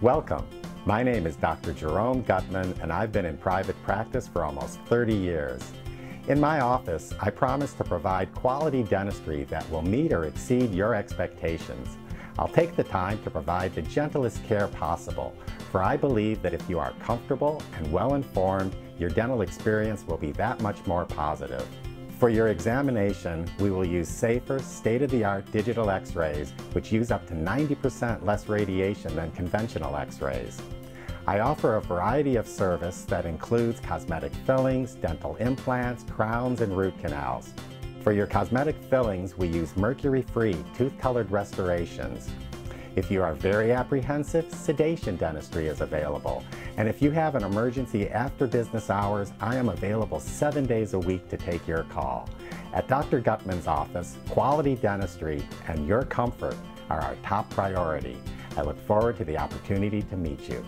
Welcome. My name is Dr. Jerome Guttman, and I've been in private practice for almost 30 years. In my office, I promise to provide quality dentistry that will meet or exceed your expectations. I'll take the time to provide the gentlest care possible, for I believe that if you are comfortable and well informed, your dental experience will be that much more positive. For your examination, we will use safer, state-of-the-art digital x-rays, which use up to 90% less radiation than conventional x-rays. I offer a variety of service that includes cosmetic fillings, dental implants, crowns, and root canals. For your cosmetic fillings, we use mercury-free, tooth-colored restorations. If you are very apprehensive, sedation dentistry is available. And if you have an emergency after business hours, I am available seven days a week to take your call. At Dr. Guttman's office, quality dentistry and your comfort are our top priority. I look forward to the opportunity to meet you.